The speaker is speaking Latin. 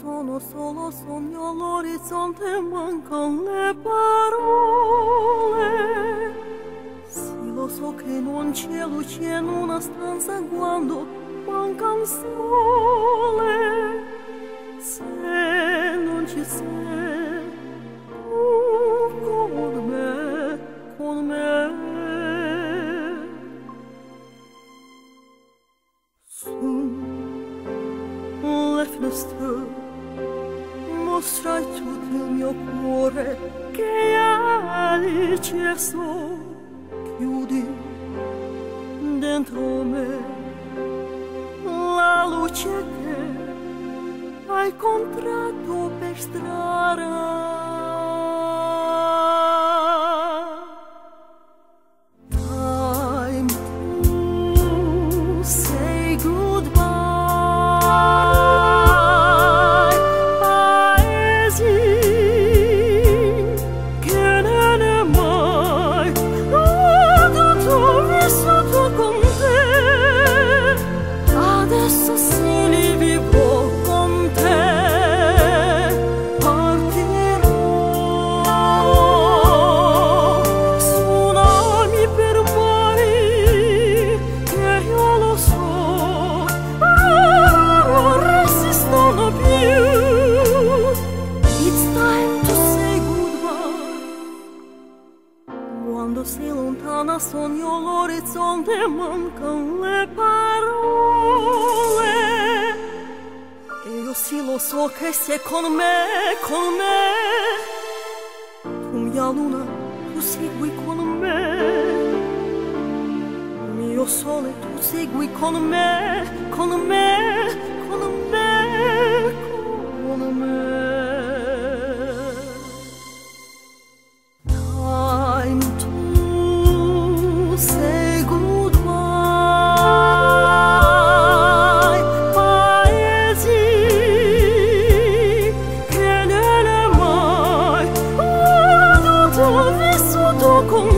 sono solo sogno all'orizzonte mancano le parole. Sì lo so che non c'è luce in una stanza quando manca un sole. Se non ci sei tu con me con me. Su, left us mostrai tutto il mio cuore che hai acceso chiudi dentro me la luce che hai contratto per strada Quando si lontana sogno l'orizzonte mancan le parole. E io sì lo so che sei con me con me. Tu mia luna tu segui con me. Mio sole tu segui con me con me. yok olmaz